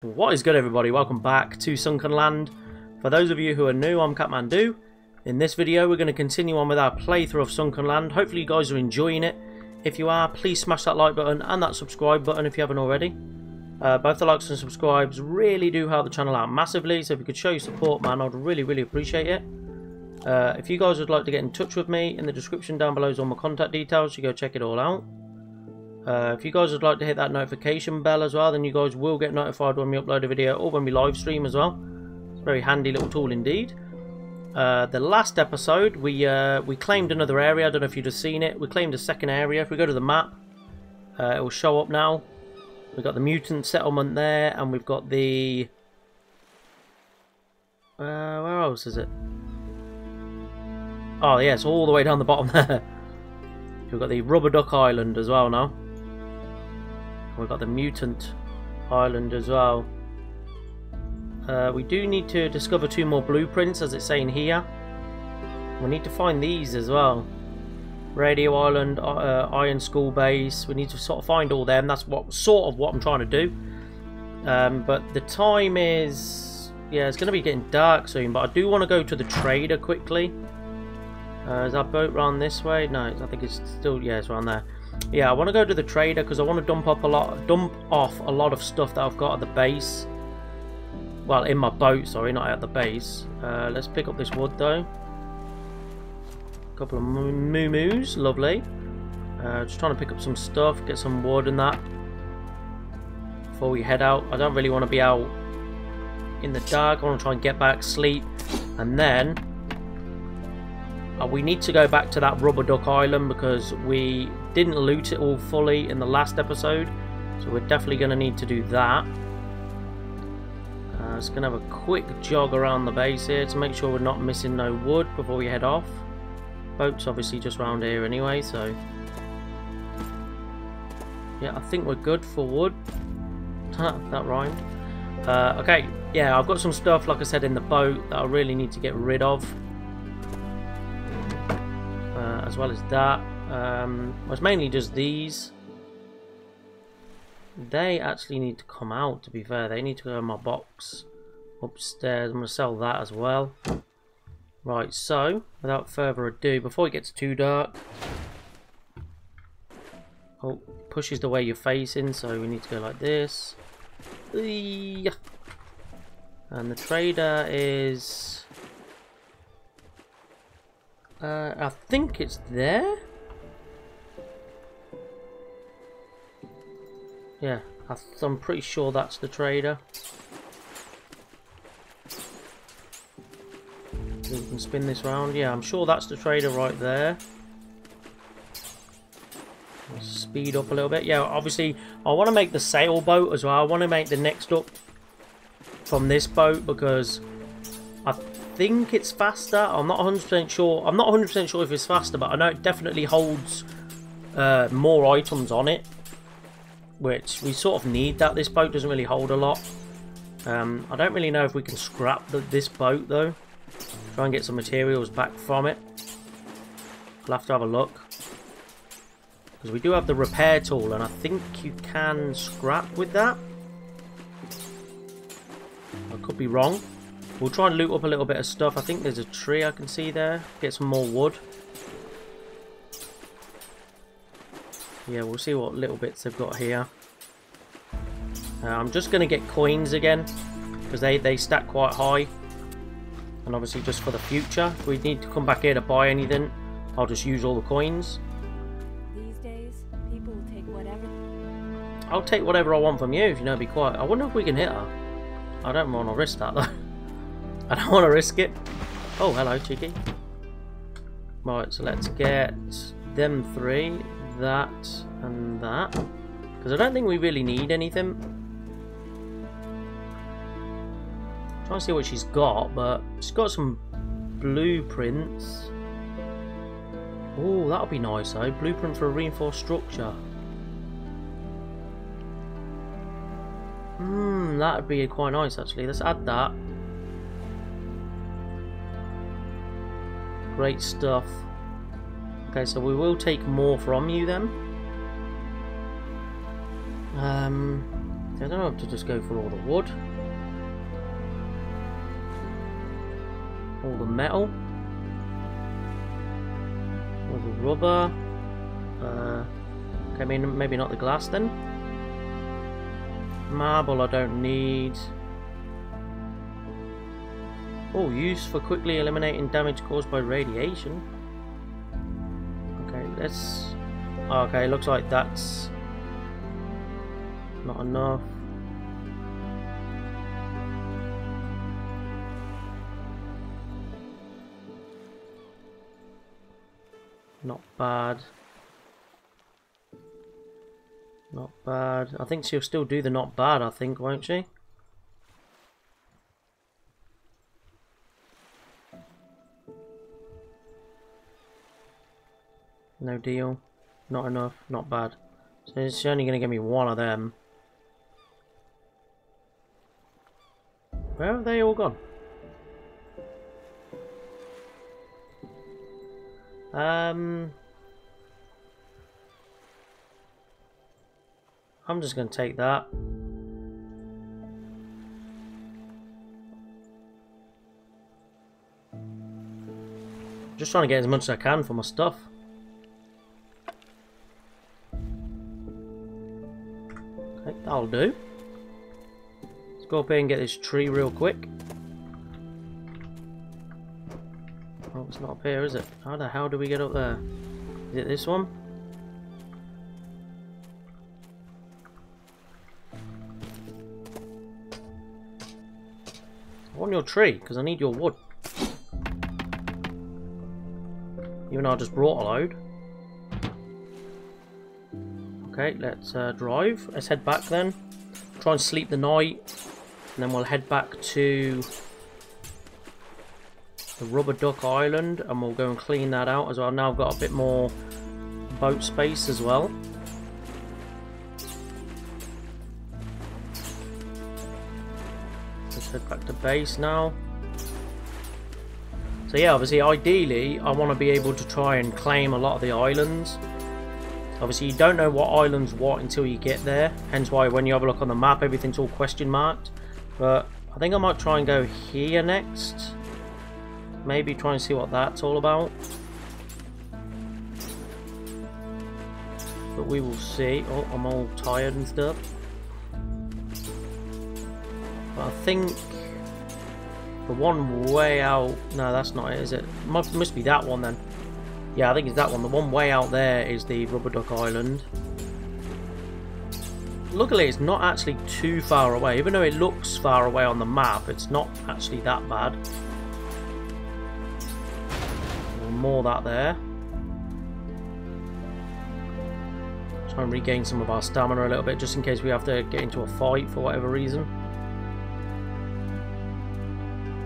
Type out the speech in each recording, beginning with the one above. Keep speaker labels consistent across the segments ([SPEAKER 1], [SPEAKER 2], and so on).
[SPEAKER 1] What is good everybody, welcome back to Sunkenland. For those of you who are new, I'm Catmando. In this video we're going to continue on with our playthrough of Sunkenland. Hopefully you guys are enjoying it. If you are, please smash that like button and that subscribe button if you haven't already. Uh, both the likes and subscribes really do help the channel out massively, so if you could show your support man, I'd really really appreciate it. Uh, if you guys would like to get in touch with me, in the description down below is all my contact details, you go check it all out. Uh, if you guys would like to hit that notification bell as well, then you guys will get notified when we upload a video or when we live stream as well. It's a very handy little tool indeed. Uh, the last episode, we uh, we claimed another area. I don't know if you've just seen it. We claimed a second area. If we go to the map, uh, it will show up now. We've got the mutant settlement there, and we've got the... Uh, where else is it? Oh, yeah, it's all the way down the bottom there. We've got the Rubber Duck Island as well now. We've got the Mutant Island as well. Uh, we do need to discover two more blueprints, as it's saying here. We need to find these as well. Radio Island, uh, Iron School Base. We need to sort of find all them. That's what sort of what I'm trying to do. Um, but the time is... Yeah, it's going to be getting dark soon. But I do want to go to the trader quickly. Uh, is our boat round this way? No, I think it's still... Yeah, it's around there. Yeah, I want to go to the trader because I want to dump up a lot, dump off a lot of stuff that I've got at the base. Well, in my boat, sorry, not at the base. Uh, let's pick up this wood though. A couple of moo moos, lovely. Uh, just trying to pick up some stuff, get some wood and that before we head out. I don't really want to be out in the dark. I want to try and get back, sleep, and then uh, we need to go back to that Rubber Duck Island because we didn't loot it all fully in the last episode. So we're definitely going to need to do that. Uh, just going to have a quick jog around the base here to make sure we're not missing no wood before we head off. Boat's obviously just around here anyway, so... Yeah, I think we're good for wood. that rhymed. Uh, okay, yeah, I've got some stuff, like I said, in the boat that I really need to get rid of as well as that. Um, mainly just these. They actually need to come out, to be fair. They need to go in my box upstairs. I'm going to sell that as well. Right, so, without further ado, before it gets too dark... Oh, pushes the way you're facing, so we need to go like this. And the trader is... Uh, I think it's there. Yeah, I am pretty sure that's the trader. We can spin this round. Yeah, I'm sure that's the trader right there. Speed up a little bit. Yeah, obviously, I want to make the sailboat as well. I want to make the next up from this boat because I think it's faster. I'm not 100% sure. I'm not 100% sure if it's faster, but I know it definitely holds uh, more items on it. Which we sort of need that. This boat doesn't really hold a lot. Um, I don't really know if we can scrap the, this boat though. Try and get some materials back from it. I'll have to have a look. Because we do have the repair tool and I think you can scrap with that. I could be wrong. We'll try and loot up a little bit of stuff. I think there's a tree I can see there. Get some more wood. Yeah, we'll see what little bits they've got here. Uh, I'm just going to get coins again. Because they, they stack quite high. And obviously just for the future. If we need to come back here to buy anything, I'll just use all the coins.
[SPEAKER 2] These days, people will take whatever...
[SPEAKER 1] I'll take whatever I want from you if you know be quiet. I wonder if we can hit her. I don't want to risk that though. I don't want to risk it. Oh, hello, Cheeky. Right, so let's get them three, that, and that. Because I don't think we really need anything. I'm trying to see what she's got, but she's got some blueprints. Oh, that'll be nice, though. Blueprint for a reinforced structure. Hmm, that'd be quite nice, actually. Let's add that. Great stuff. Okay, so we will take more from you then. Um, I don't have to just go for all the wood. All the metal. All the rubber. Uh, okay, I mean, maybe not the glass then. Marble I don't need. Oh, use for quickly eliminating damage caused by radiation. Let's... Okay, looks like that's not enough. Not bad. Not bad. I think she'll still do the not bad, I think, won't she? No deal. Not enough. Not bad. So it's only going to give me one of them. Where have they all gone? Um... I'm just going to take that. Just trying to get as much as I can for my stuff. That'll do. Let's go up here and get this tree real quick. Oh, it's not up here, is it? How the hell do we get up there? Is it this one? I want your tree, because I need your wood. Even though I just brought a load. Okay, let's uh, drive. Let's head back then. Try and sleep the night. And then we'll head back to the Rubber Duck Island. And we'll go and clean that out as well. Now I've got a bit more boat space as well. Let's head back to base now. So yeah, obviously, ideally, I want to be able to try and claim a lot of the islands. Obviously, you don't know what island's what until you get there. Hence why when you have a look on the map, everything's all question marked. But I think I might try and go here next. Maybe try and see what that's all about. But we will see. Oh, I'm all tired and stuff. But I think the one way out... No, that's not it, is it? Must, must be that one then. Yeah, I think it's that one. The one way out there is the Rubber Duck Island. Luckily, it's not actually too far away. Even though it looks far away on the map, it's not actually that bad. More that there. Try and regain some of our stamina a little bit, just in case we have to get into a fight for whatever reason.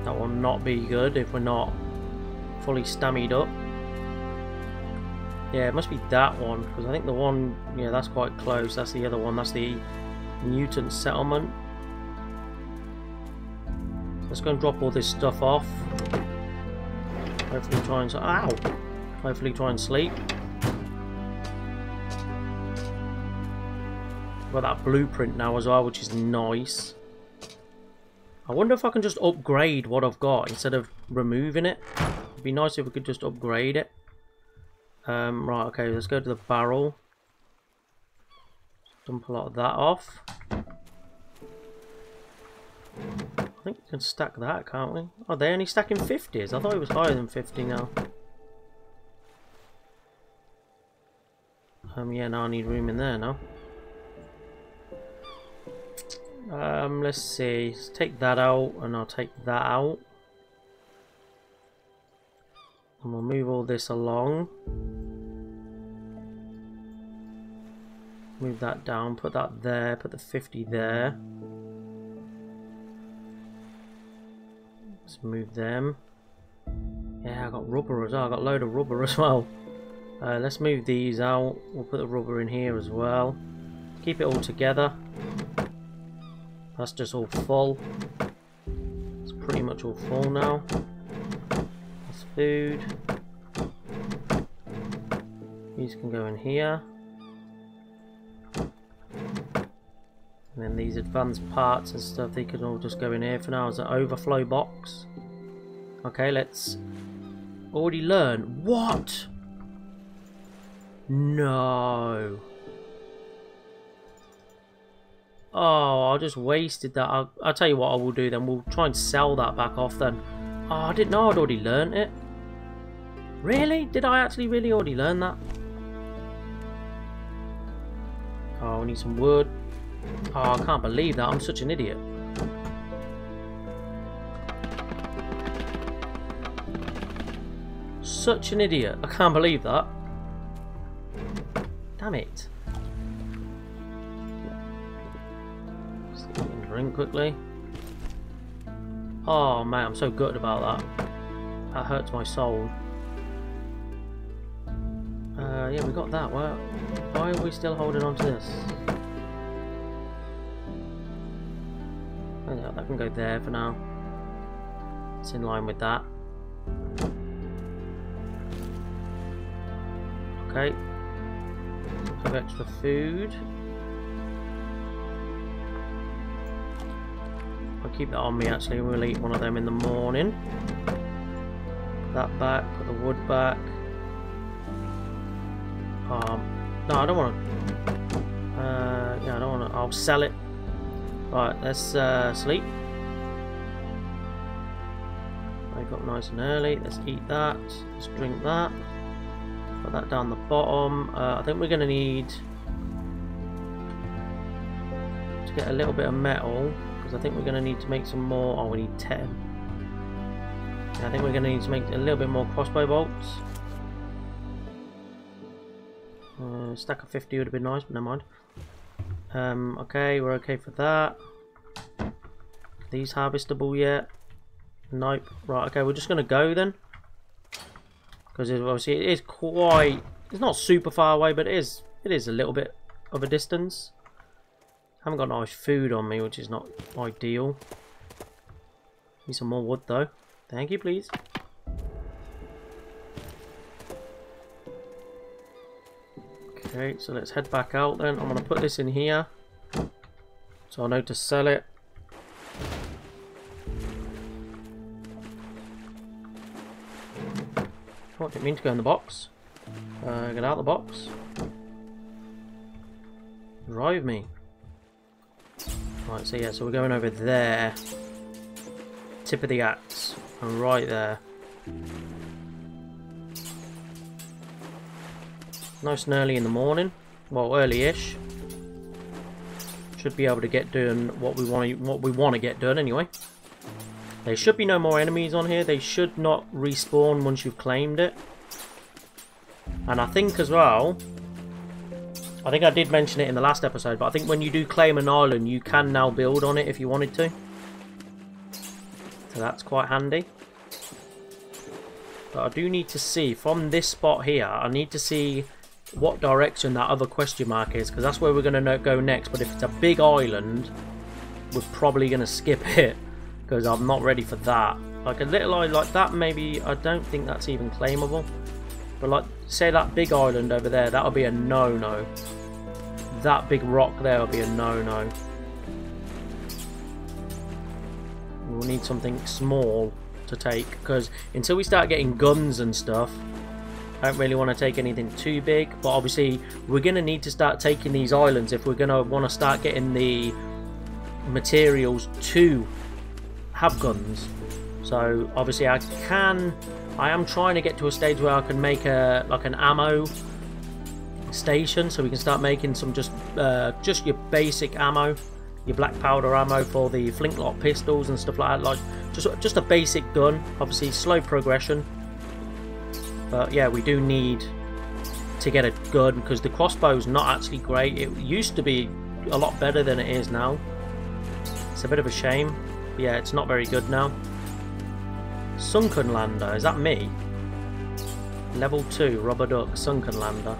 [SPEAKER 1] That will not be good if we're not fully stammied up. Yeah, it must be that one, because I think the one, yeah, that's quite close. That's the other one. That's the mutant settlement. Let's go and drop all this stuff off. Hopefully try and... Ow! Hopefully try and sleep. Got that blueprint now as well, which is nice. I wonder if I can just upgrade what I've got instead of removing it. It'd be nice if we could just upgrade it. Um, right, okay, let's go to the barrel. Dump a lot of that off. I think we can stack that, can't we? Oh, they only stacking 50s. I thought it was higher than 50 now. Um, yeah, now I need room in there now. Um, let's see. Let's take that out, and I'll take that out. And we'll move all this along. Move that down, put that there, put the 50 there. Let's move them. Yeah, I got rubber as well. I got a load of rubber as well. Uh, let's move these out. We'll put the rubber in here as well. Keep it all together. That's just all full. It's pretty much all full now food. These can go in here. And then these advanced parts and stuff, they can all just go in here for now as an overflow box. Okay, let's already learn. What? No. Oh, I just wasted that. I'll, I'll tell you what I will do then. We'll try and sell that back off then. Oh, I didn't know I'd already learned it. Really? Did I actually really already learn that? Oh, we need some wood. Oh, I can't believe that. I'm such an idiot. Such an idiot. I can't believe that. Damn it. drink quickly. Oh man, I'm so good about that. That hurts my soul. Uh, yeah, we got that. Why, why are we still holding on to this? Oh, yeah, that can go there for now. It's in line with that. Okay. Some extra food. I'll keep that on me actually, we'll eat one of them in the morning. Put that back, put the wood back. Um, no, I don't want to. Uh, yeah, I don't want to. I'll sell it. Right, let's uh, sleep. Wake up nice and early. Let's eat that. Let's drink that. Put that down the bottom. Uh, I think we're going to need to get a little bit of metal because I think we're going to need to make some more. Oh, we need 10. I think we're going to need to make a little bit more crossbow bolts. Uh, stack of 50 would have been nice, but never mind. Um, okay, we're okay for that. These harvestable yet? Nope. Right, okay, we're just going to go then. Because obviously it is quite... It's not super far away, but it is, it is a little bit of a distance. Haven't got nice food on me, which is not ideal. Need some more wood though. Thank you, please. Okay, so let's head back out then. I'm going to put this in here. So I know to sell it. Oh, didn't mean to go in the box. Uh, get out of the box. Drive me. Right, so yeah, so we're going over there. Tip of the axe. And right there. Nice and early in the morning. Well, early-ish. Should be able to get done what we want what we want to get done anyway. There should be no more enemies on here. They should not respawn once you've claimed it. And I think as well, I think I did mention it in the last episode, but I think when you do claim an island, you can now build on it if you wanted to. So that's quite handy. But I do need to see, from this spot here, I need to see what direction that other question mark is, because that's where we're going to go next. But if it's a big island, we're probably going to skip it, because I'm not ready for that. Like a little island like that, maybe, I don't think that's even claimable. But like, say that big island over there, that'll be a no-no. That big rock there will be a no-no. We'll need something small to take, because until we start getting guns and stuff, I don't really want to take anything too big, but obviously we're going to need to start taking these islands if we're going to want to start getting the materials to have guns. So obviously I can, I am trying to get to a stage where I can make a like an ammo station, so we can start making some just uh, just your basic ammo, your black powder ammo for the flintlock pistols and stuff like that. Like just just a basic gun. Obviously slow progression, but yeah, we do need to get a gun because the crossbow's not actually great. It used to be a lot better than it is now. It's a bit of a shame. Yeah, it's not very good now. Sunken Lander, is that me? Level 2, Rubber Duck, Sunken Lander.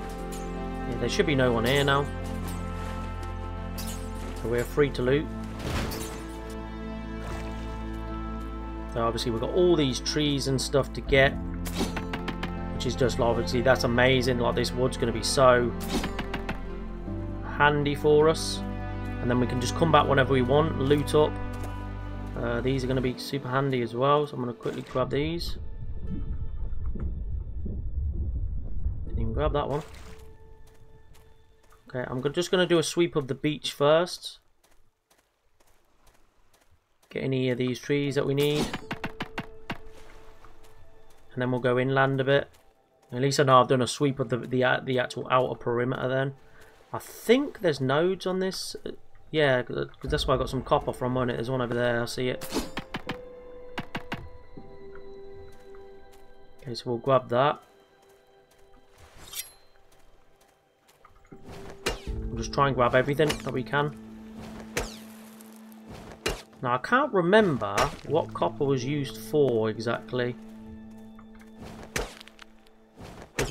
[SPEAKER 1] Yeah, there should be no one here now. So we're free to loot. So obviously we've got all these trees and stuff to get which is just obviously that's amazing like this wood's going to be so handy for us And then we can just come back whenever we want, loot up. Uh, these are going to be super handy as well, so I'm going to quickly grab these. Didn't even grab that one. Okay, I'm just going to do a sweep of the beach first. Get any of these trees that we need. And then we'll go inland a bit. At least I know I've done a sweep of the, the, the actual outer perimeter then. I think there's nodes on this. Yeah, because that's why I got some copper from on it. There's one over there, I see it. Okay, so we'll grab that. We'll just try and grab everything that we can. Now, I can't remember what copper was used for exactly.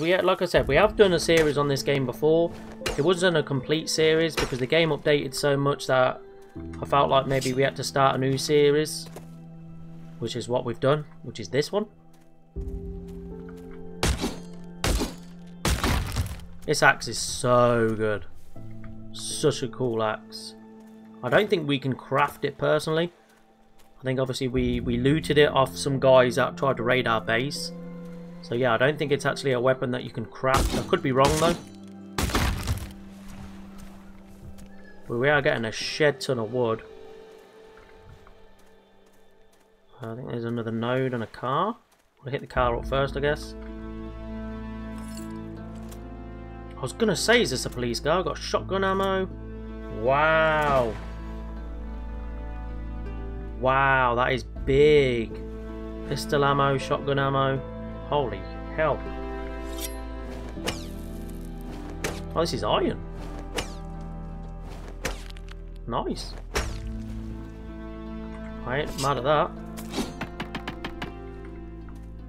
[SPEAKER 1] We, like I said, we have done a series on this game before. It wasn't a complete series because the game updated so much that I felt like maybe we had to start a new series. Which is what we've done, which is this one. This axe is so good. Such a cool axe. I don't think we can craft it personally. I think obviously we, we looted it off some guys that tried to raid our base. So yeah, I don't think it's actually a weapon that you can craft. I could be wrong though. But we are getting a shed ton of wood. I think there's another node and a car. We'll hit the car up first, I guess. I was gonna say, is this a police car? I've got shotgun ammo. Wow. Wow, that is big. Pistol ammo, shotgun ammo. Holy hell. Oh, this is iron. Nice. I ain't mad at that.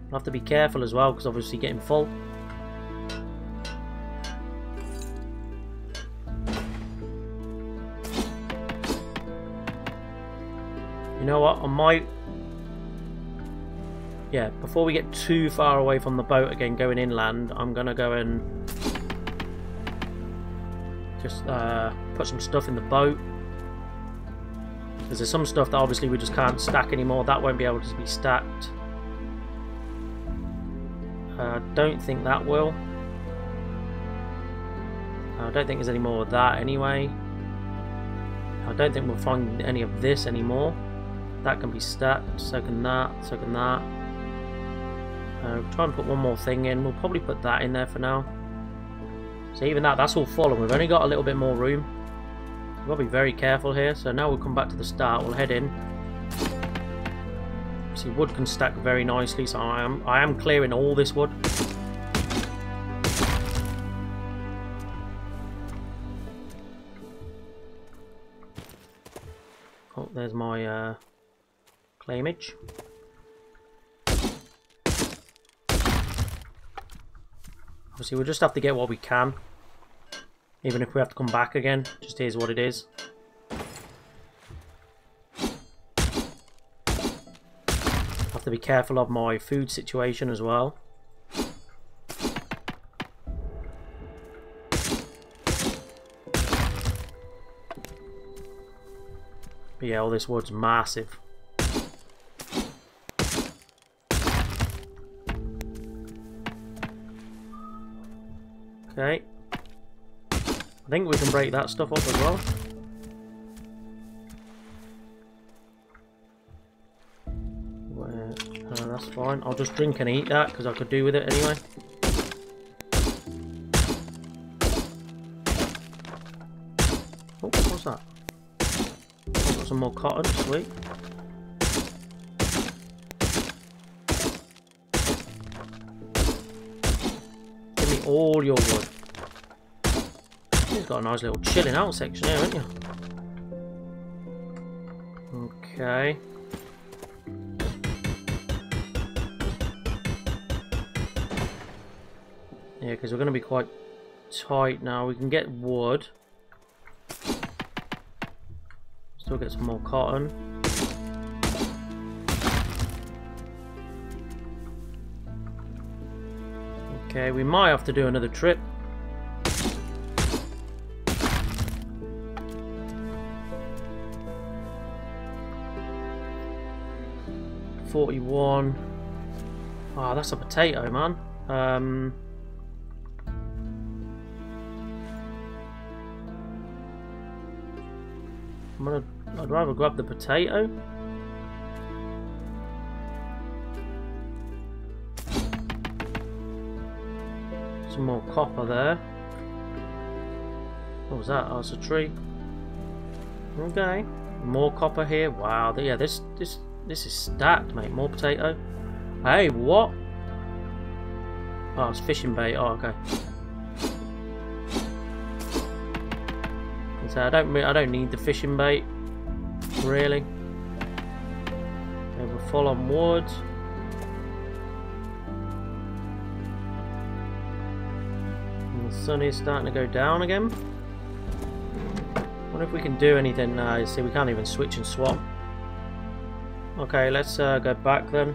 [SPEAKER 1] i have to be careful as well, because obviously getting full. You know what? I might... Yeah, before we get too far away from the boat again going inland, I'm going to go and just uh, put some stuff in the boat. Because there's some stuff that obviously we just can't stack anymore. That won't be able to be stacked. I uh, don't think that will. I don't think there's any more of that anyway. I don't think we'll find any of this anymore. That can be stacked, so can that, so can that. Uh, try and put one more thing in. We'll probably put that in there for now. So even that, that's all full, and we've only got a little bit more room. We've got to be very careful here. So now we'll come back to the start. We'll head in. See, wood can stack very nicely, so I am I am clearing all this wood. Oh, there's my uh, claimage. Obviously, we'll just have to get what we can. Even if we have to come back again, just is what it is. Have to be careful of my food situation as well. But yeah, all this wood's massive. Okay. I think we can break that stuff up as well. Where, uh, that's fine. I'll just drink and eat that because I could do with it anyway. Oh, what's that? Got some more cotton, sweet. All your wood. You've got a nice little chilling out section here, haven't you? Okay. Yeah, because we're going to be quite tight now. We can get wood. Still get some more cotton. Okay, we might have to do another trip. Forty-one. Ah, oh, that's a potato, man. Um, I'm gonna. I'd rather grab the potato. Some more copper there. What was that? Oh, it's a tree. Okay. More copper here. Wow. Yeah, this this this is stacked, mate. More potato. Hey, what? Oh, it's fishing bait. Oh, okay. So I don't I don't need the fishing bait, really. Okay, we're full on wood. Sun is starting to go down again. Wonder if we can do anything. Uh, you see, we can't even switch and swap. Okay, let's uh, go back then.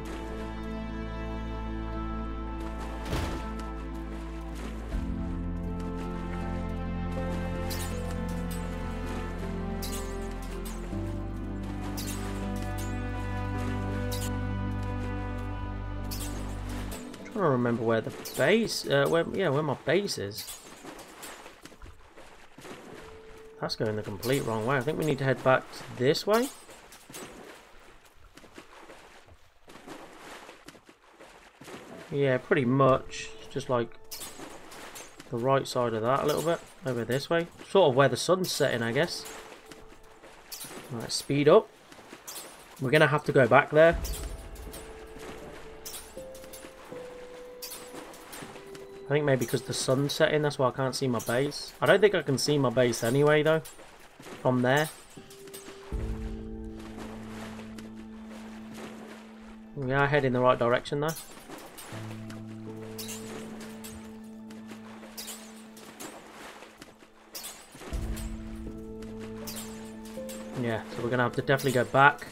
[SPEAKER 1] Remember where the base, uh, where yeah, where my base is. That's going the complete wrong way. I think we need to head back this way. Yeah, pretty much. Just like the right side of that a little bit. Over this way. Sort of where the sun's setting, I guess. Right, speed up. We're going to have to go back there. I think maybe because the sun's setting, that's why I can't see my base. I don't think I can see my base anyway, though. From there. We are heading the right direction, though. Yeah, so we're going to have to definitely go back.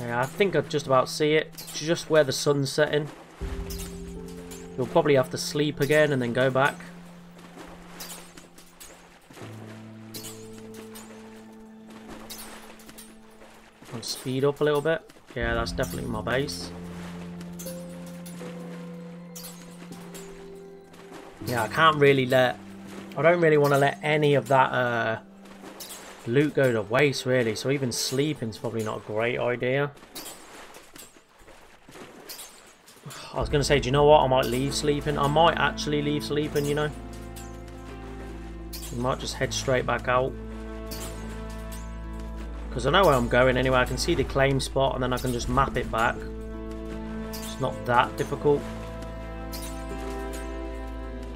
[SPEAKER 1] Yeah, I think I just about see it. Just where the sun's setting. You'll probably have to sleep again and then go back. And speed up a little bit. Yeah, that's definitely my base. Yeah, I can't really let... I don't really want to let any of that uh, loot go to waste, really. So even sleeping's probably not a great idea. I was going to say, do you know what? I might leave sleeping. I might actually leave sleeping, you know. We might just head straight back out. Because I know where I'm going anyway. I can see the claim spot and then I can just map it back. It's not that difficult.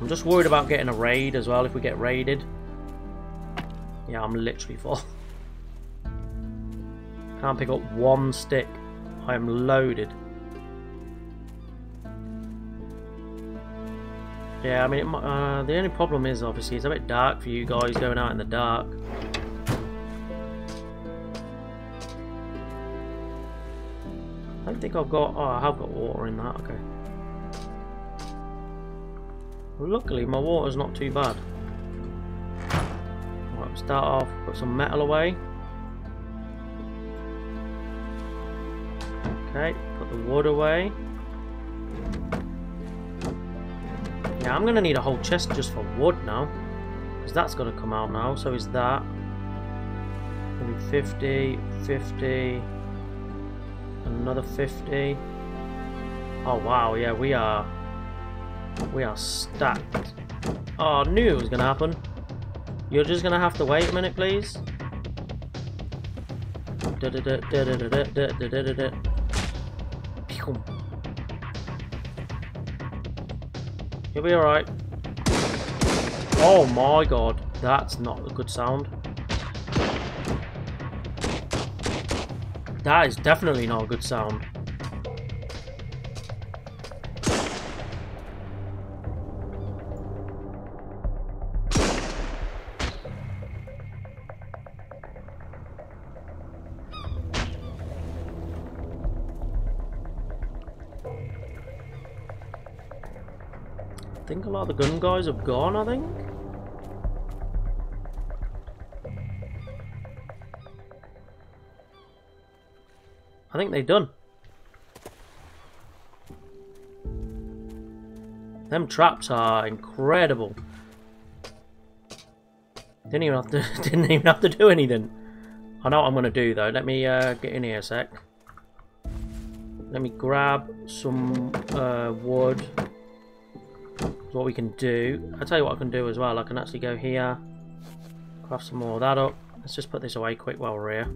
[SPEAKER 1] I'm just worried about getting a raid as well if we get raided. Yeah, I'm literally full. Can't pick up one stick. I am loaded. Yeah, I mean, it, uh, the only problem is, obviously, it's a bit dark for you guys going out in the dark. I don't think I've got... Oh, I have got water in that, okay. Well, luckily, my water's not too bad. Right, start off, put some metal away. Okay, put the wood away. Yeah, I'm going to need a whole chest just for wood now. Because that's going to come out now. So is that. Maybe 50, 50, another 50. Oh wow, yeah, we are... We are stacked. Oh, I knew it was going to happen. You're just going to have to wait a minute, please. You'll be alright. Oh my god, that's not a good sound. That is definitely not a good sound. Think a lot of the gun guys have gone, I think. I think they're done. Them traps are incredible. Didn't even have to didn't even have to do anything. I know what I'm gonna do though. Let me uh, get in here a sec. Let me grab some uh, wood. What we can do. I'll tell you what I can do as well. I can actually go here, craft some more of that up. Let's just put this away quick while we're here.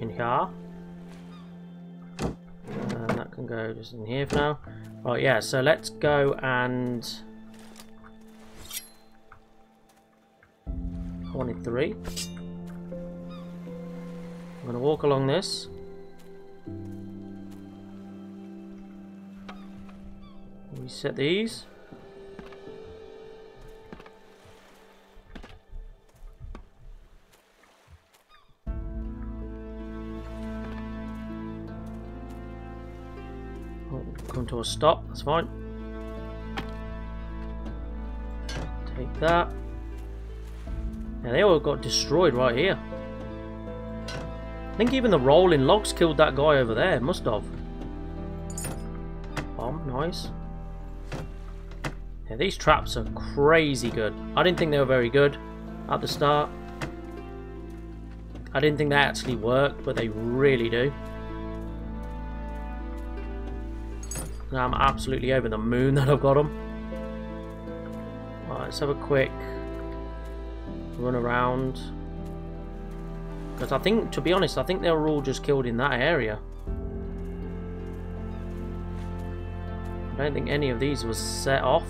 [SPEAKER 1] In here. And that can go just in here for now. Right, yeah, so let's go and... I wanted three. I'm going to walk along this. Reset these. To a stop, that's fine. Take that. Yeah, they all got destroyed right here. I think even the rolling logs killed that guy over there. Must have. Bomb, nice. These traps are crazy good. I didn't think they were very good at the start. I didn't think they actually worked, but they really do. I'm absolutely over the moon that I've got them. Right, let's have a quick run around. Because I think, to be honest, I think they were all just killed in that area. I don't think any of these was set off.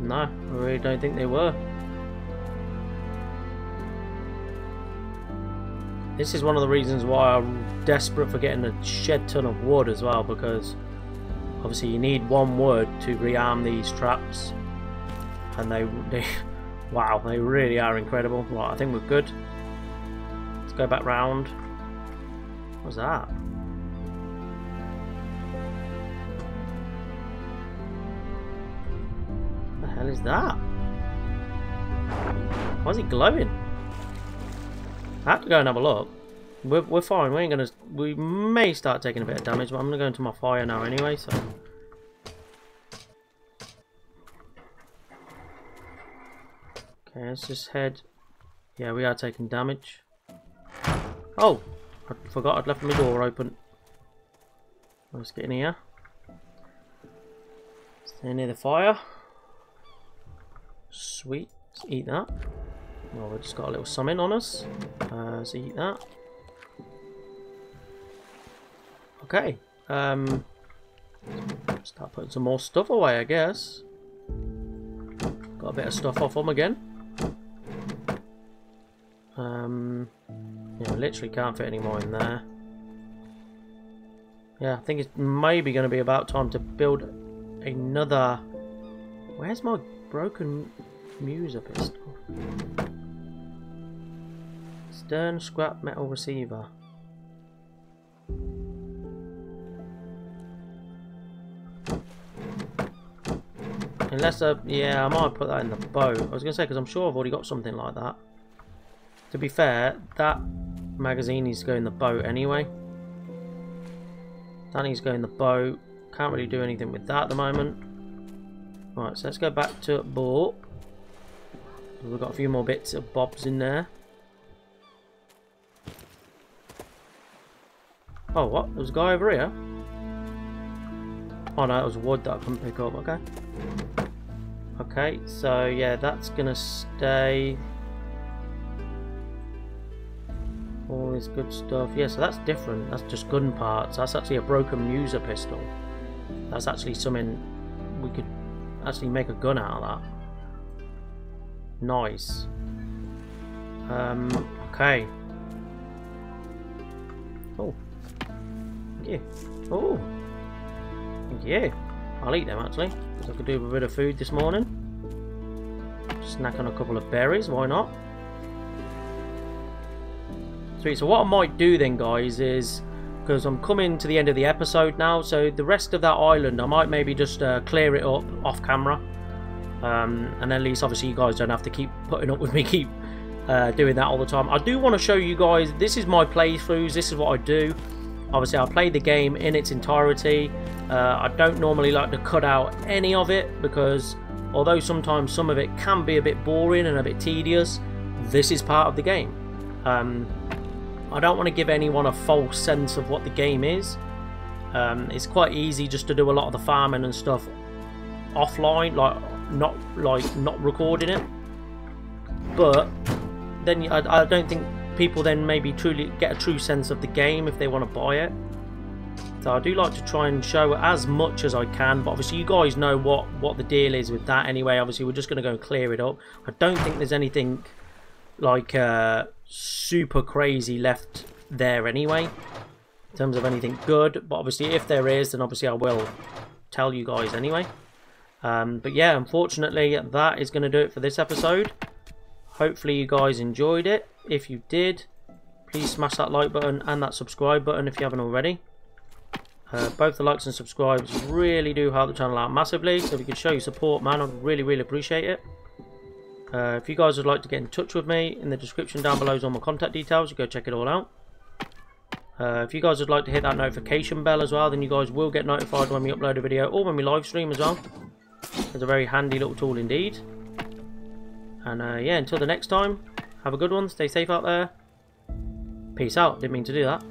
[SPEAKER 1] No, I really don't think they were. This is one of the reasons why I'm desperate for getting a shed ton of wood as well, because obviously you need one wood to rearm these traps. And they, they wow, they really are incredible. Right, I think we're good. Let's go back round. What's that? What the hell is that? Why is it glowing? I have to go and have a look. We're, we're fine. We ain't gonna. We may start taking a bit of damage, but I'm gonna go into my fire now anyway. So. Okay, let's just head. Yeah, we are taking damage. Oh, I forgot I'd left my door open. Let's get in here. Stay near the fire. Sweet. Let's eat that. Well, we just got a little summon on us. Uh, let's eat that. Okay. Um, start putting some more stuff away, I guess. Got a bit of stuff off them again. Um, yeah, literally can't fit any more in there. Yeah, I think it's maybe going to be about time to build another... Where's my broken pistol? Sten scrap metal receiver. Unless, uh, yeah, I might put that in the boat. I was going to say, because I'm sure I've already got something like that. To be fair, that magazine needs to go in the boat anyway. That needs to go in the boat. Can't really do anything with that at the moment. Right, so let's go back to boat. We've got a few more bits of bobs in there. Oh, what? There's a guy over here? Oh no, it was wood that I couldn't pick up. Okay. Okay, so yeah, that's gonna stay. All this good stuff. Yeah, so that's different. That's just gun parts. That's actually a broken Mauser pistol. That's actually something we could actually make a gun out of that. Nice. Um, okay. Oh. You. Oh. You. I'll eat them actually, because I could do a bit of food this morning. Snack on a couple of berries, why not? Sweet, so what I might do then guys is, because I'm coming to the end of the episode now, so the rest of that island I might maybe just uh, clear it up off camera. Um, and at least obviously you guys don't have to keep putting up with me keep uh, doing that all the time. I do want to show you guys, this is my playthroughs, this is what I do. Obviously I play the game in its entirety. Uh, I don't normally like to cut out any of it because although sometimes some of it can be a bit boring and a bit tedious, this is part of the game. Um, I don't want to give anyone a false sense of what the game is. Um, it's quite easy just to do a lot of the farming and stuff offline, like not like not recording it. But then I, I don't think people then maybe truly get a true sense of the game if they want to buy it. So I do like to try and show as much as I can, but obviously you guys know what, what the deal is with that anyway. Obviously we're just going to go and clear it up. I don't think there's anything like uh, super crazy left there anyway in terms of anything good. But obviously if there is, then obviously I will tell you guys anyway. Um, but yeah, unfortunately that is going to do it for this episode. Hopefully you guys enjoyed it. If you did, please smash that like button and that subscribe button if you haven't already. Uh, both the likes and subscribes really do help the channel out massively. So if you could show your support, man, I'd really, really appreciate it. Uh, if you guys would like to get in touch with me, in the description down below is all my contact details. You go check it all out. Uh, if you guys would like to hit that notification bell as well, then you guys will get notified when we upload a video or when we live stream as well. It's a very handy little tool indeed. And uh, yeah, until the next time, have a good one. Stay safe out there. Peace out. Didn't mean to do that.